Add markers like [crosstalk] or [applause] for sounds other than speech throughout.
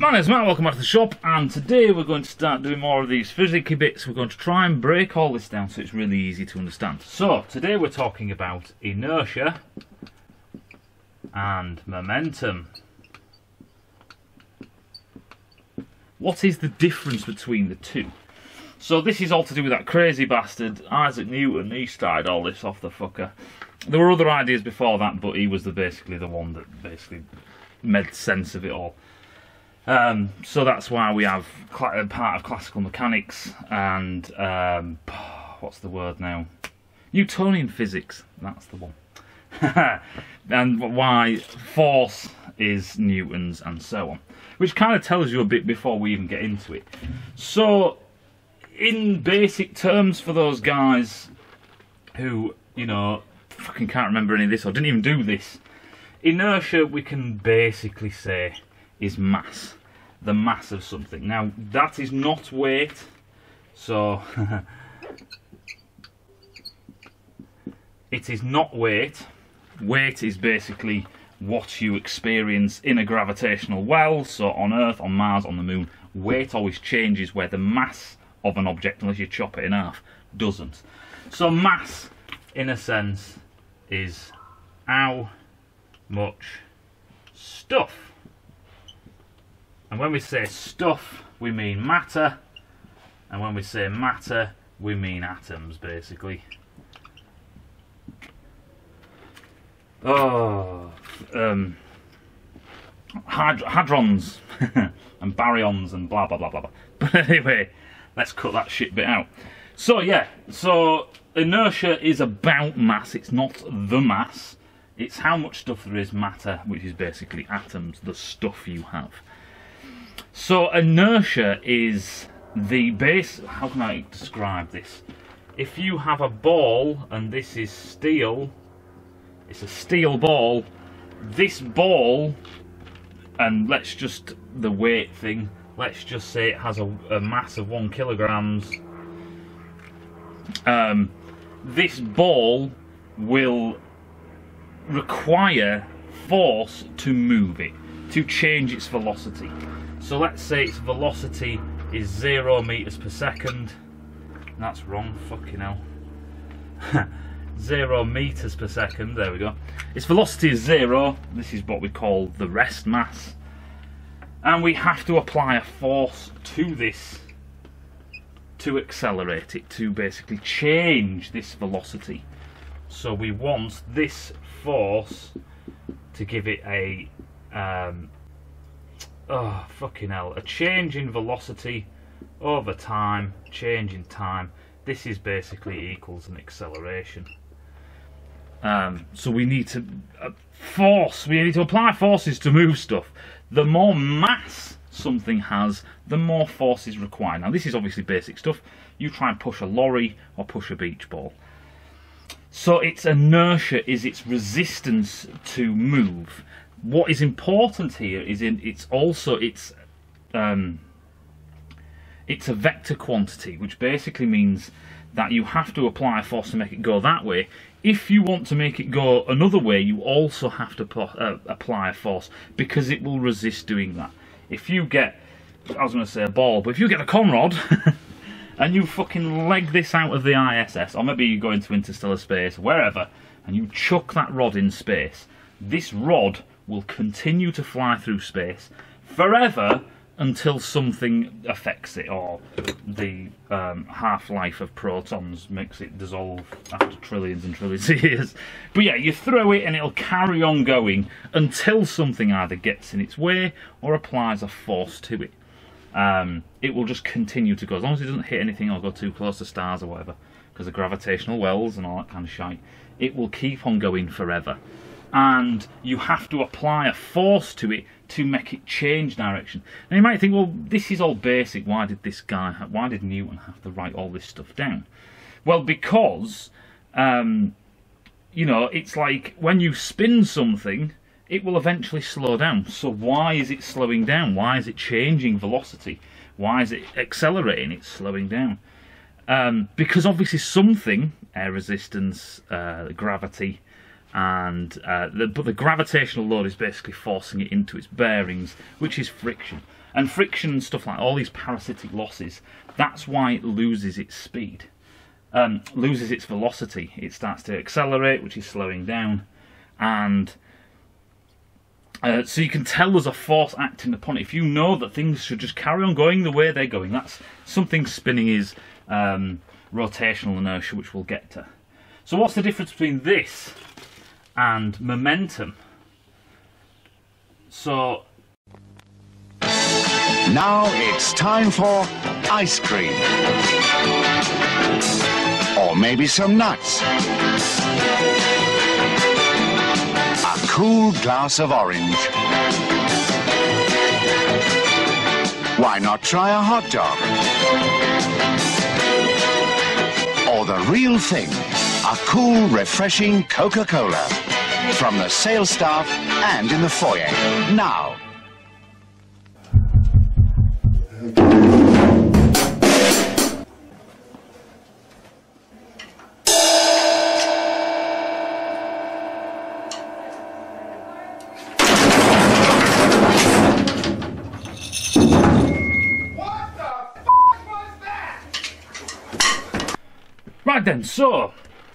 My name's Matt, welcome back to the shop, and today we're going to start doing more of these physicky bits. We're going to try and break all this down so it's really easy to understand. So, today we're talking about inertia and momentum. What is the difference between the two? So this is all to do with that crazy bastard, Isaac Newton, he started all this off the fucker. There were other ideas before that, but he was the basically the one that basically made sense of it all. Um, so that's why we have part of classical mechanics and um, [sighs] what's the word now? Newtonian physics. That's the one. [laughs] and why force is Newton's and so on, which kind of tells you a bit before we even get into it. So, in basic terms, for those guys who you know fucking can't remember any of this or didn't even do this, inertia we can basically say is mass, the mass of something. Now that is not weight, so [laughs] it is not weight. Weight is basically what you experience in a gravitational well, so on Earth, on Mars, on the Moon. Weight always changes where the mass of an object, unless you chop it in half, doesn't. So mass, in a sense, is how much stuff. And when we say stuff, we mean matter. And when we say matter, we mean atoms, basically. Oh, um, hadrons [laughs] and baryons and blah blah blah blah blah. [laughs] But anyway, let's cut that shit bit out. So yeah, so inertia is about mass. It's not the mass. It's how much stuff there is matter, which is basically atoms, the stuff you have. So inertia is the base. How can I describe this? If you have a ball and this is steel, it's a steel ball. This ball, and let's just the weight thing. Let's just say it has a, a mass of one kilograms. Um, this ball will require force to move it, to change its velocity. So let's say its velocity is zero meters per second. That's wrong, fucking hell. [laughs] zero meters per second, there we go. Its velocity is zero, this is what we call the rest mass. And we have to apply a force to this to accelerate it, to basically change this velocity. So we want this force to give it a um, oh fucking hell a change in velocity over time change in time this is basically equals an acceleration um, so we need to uh, force we need to apply forces to move stuff. The more mass something has the more force is required now this is obviously basic stuff. You try and push a lorry or push a beach ball. So its inertia is its resistance to move. What is important here is in it's also its um, it's a vector quantity, which basically means that you have to apply a force to make it go that way. If you want to make it go another way, you also have to uh, apply a force because it will resist doing that. If you get, I was going to say a ball, but if you get a conrod [laughs] and you fucking leg this out of the ISS, or maybe you go into interstellar space, wherever, and you chuck that rod in space, this rod will continue to fly through space forever until something affects it, or the um, half-life of protons makes it dissolve after trillions and trillions of years. But yeah, you throw it and it'll carry on going until something either gets in its way or applies a force to it um, it will just continue to go as long as it doesn't hit anything or go too close to stars or whatever because of gravitational wells and all that kind of shite it will keep on going forever and you have to apply a force to it to make it change direction and you might think well this is all basic why did this guy why did newton have to write all this stuff down well because um, you know it's like when you spin something it will eventually slow down. So why is it slowing down? Why is it changing velocity? Why is it accelerating? It's slowing down. Um, because obviously something, air resistance, uh, gravity, and uh, the, but the gravitational load is basically forcing it into its bearings, which is friction. And friction and stuff like all these parasitic losses, that's why it loses its speed, um, loses its velocity. It starts to accelerate, which is slowing down, and uh, so you can tell there's a force acting upon it. If you know that things should just carry on going the way they're going, that's something spinning is um, rotational inertia, which we'll get to. So what's the difference between this and momentum? So Now it's time for ice cream. Or maybe some nuts. A cool glass of orange. Why not try a hot dog? Or the real thing, a cool, refreshing Coca-Cola. From the sales staff and in the foyer. Now.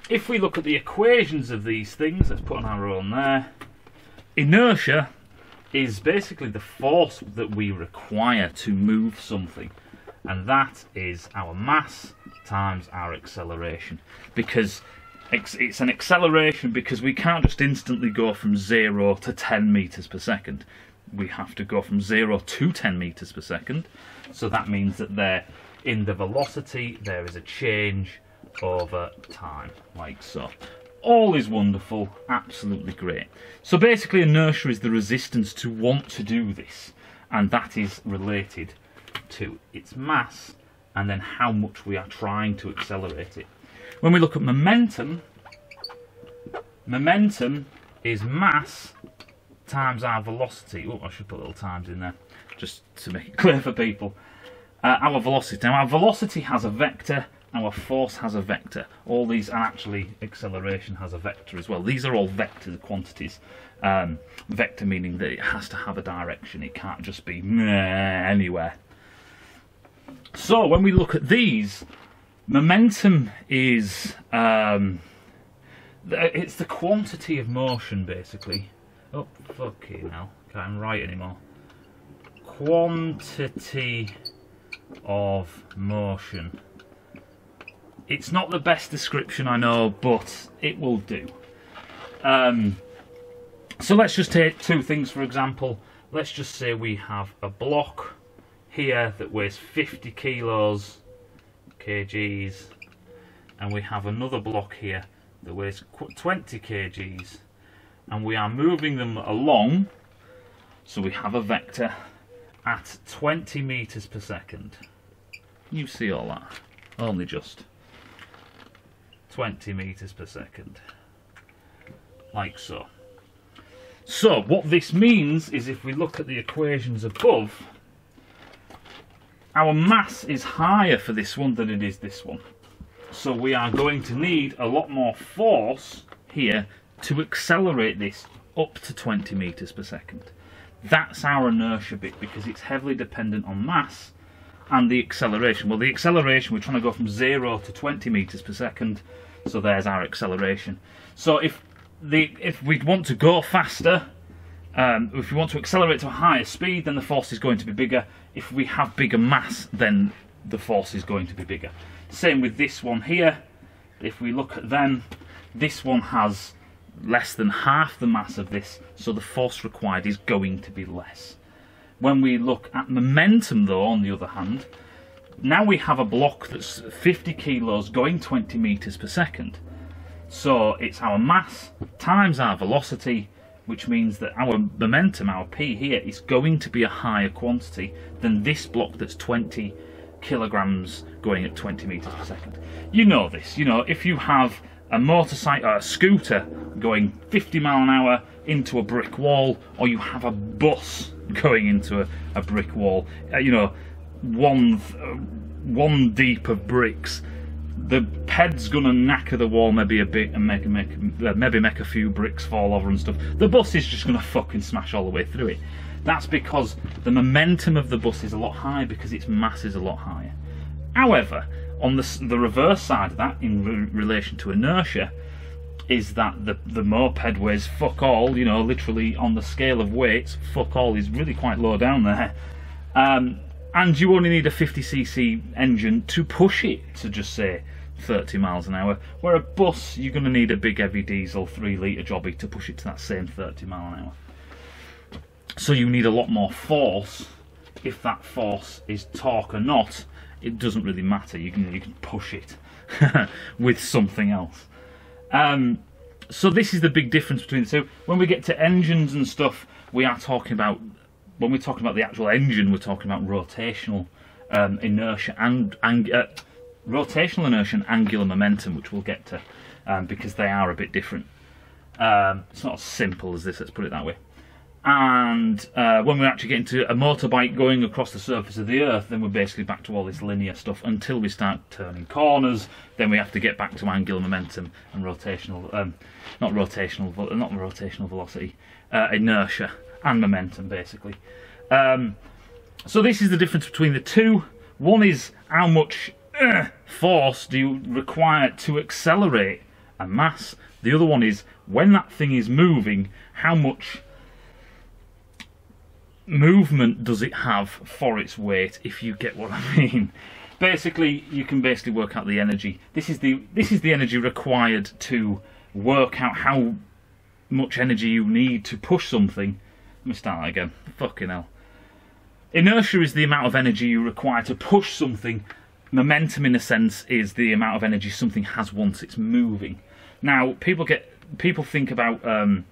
If we look at the equations of these things, let's put an arrow on there. Inertia is basically the force that we require to move something, and that is our mass times our acceleration. Because it's an acceleration because we can't just instantly go from 0 to 10 meters per second. We have to go from 0 to 10 meters per second. So that means that there, in the velocity, there is a change over time, like so. All is wonderful, absolutely great. So basically, inertia is the resistance to want to do this, and that is related to its mass and then how much we are trying to accelerate it. When we look at momentum, momentum is mass times our velocity. Oh, I should put little times in there just to make it [laughs] clear for people. Uh, our velocity. Now, our velocity has a vector, our force has a vector. All these, and actually, acceleration has a vector as well. These are all vector quantities. Um, vector meaning that it has to have a direction, it can't just be anywhere. So, when we look at these, momentum is. Um, it's the quantity of motion, basically. Oh, fucking hell. Can't write anymore. Quantity of motion. It's not the best description, I know, but it will do. Um, so let's just take two things for example. Let's just say we have a block here that weighs 50 kilos, kgs, and we have another block here that weighs 20 kgs, and we are moving them along. So we have a vector at 20 meters per second. You see all that? Only just 20 meters per second. Like so. So, what this means is if we look at the equations above, our mass is higher for this one than it is this one. So, we are going to need a lot more force here to accelerate this up to 20 meters per second. That's our inertia bit because it's heavily dependent on mass and the acceleration. Well, the acceleration, we're trying to go from 0 to 20 meters per second, so there's our acceleration. So if the if we want to go faster, um, if we want to accelerate to a higher speed, then the force is going to be bigger. If we have bigger mass, then the force is going to be bigger. Same with this one here. If we look at them, this one has less than half the mass of this, so the force required is going to be less. When we look at momentum, though, on the other hand, now we have a block that's 50 kilos going 20 meters per second. So it's our mass times our velocity, which means that our momentum, our p here, is going to be a higher quantity than this block that's 20 kilograms going at 20 meters per second. You know this. You know if you have a motorcycle, a scooter going 50 mile an hour into a brick wall, or you have a bus [laughs] going into a, a brick wall, uh, you know, one uh, one deep of bricks, the ped's gonna knacker the wall maybe a bit and make make uh, maybe make a few bricks fall over and stuff. The bus is just gonna fucking smash all the way through it. That's because the momentum of the bus is a lot higher because its mass is a lot higher. However, on the the reverse side of that, in re- relation to inertia, is that the the moped weighs fuck all. You know, literally on the scale of weights, fuck all is really quite low down there. Um, and you only need a 50cc engine to push it to just say 30 miles an hour. Where a bus, you're going to need a big heavy diesel 3 litre jobby to push it to that same 30 mile an hour. So you need a lot more force. If that force is torque or not, it doesn't really matter. You can you can push it [laughs] with something else. Um, so this is the big difference between the two. When we get to engines and stuff, we are talking about when we're talking about the actual engine, we're talking about rotational um, inertia and ang- uh, rotational inertia and angular momentum, which we'll get to um, because they are a bit different. Um, it's not as simple as this. Let's put it that way. And uh, when we actually get into a motorbike going across the surface of the earth, then we're basically back to all this linear stuff until we start turning corners. Then we have to get back to angular momentum and rotational, um, not rotational, not rotational velocity, uh, inertia and momentum, basically. Um, so this is the difference between the two. One is how much uh, force do you require to accelerate a mass. The other one is when that thing is moving, how much movement does it have for its weight if you get what [laughs] I mean basically you can basically work out the energy this is the this is the energy required to work out how much energy you need to push something let me start that again. Fucking hell. Inertia is the amount of energy you require to push something. Momentum in a sense is the amount of energy something has once it's moving. Now people get people think about um,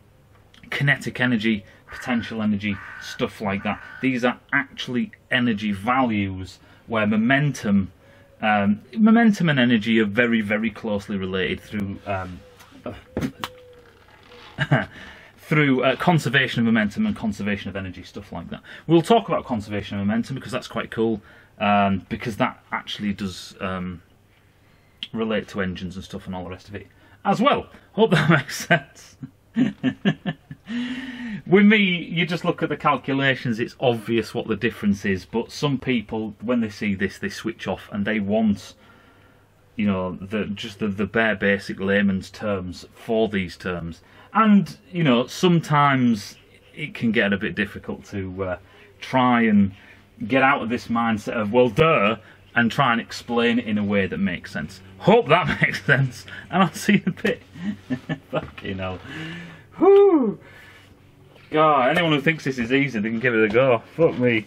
kinetic energy, potential energy, stuff like that. These are actually energy values where momentum, um, momentum and energy are very, very closely related through um, [laughs] through uh, conservation of momentum and conservation of energy, stuff like that. We'll talk about conservation of momentum because that's quite cool. Um, because that actually does um, relate to engines and stuff and all the rest of it as well. Hope that [laughs] makes sense. With me, you just look at the calculations, it's obvious what the difference is, but some people, when they see this, they switch off and they want, you know, the just the, the bare basic layman's terms for these terms. And, you know, sometimes it can get a bit difficult to uh, try and get out of this mindset of, well, duh, and try and explain it in a way that makes sense. Hope that [laughs] makes sense, and I'll see you in a bit. [laughs] Fucking hell. Whew. God, anyone who thinks this is easy, they can give it a go. Fuck me.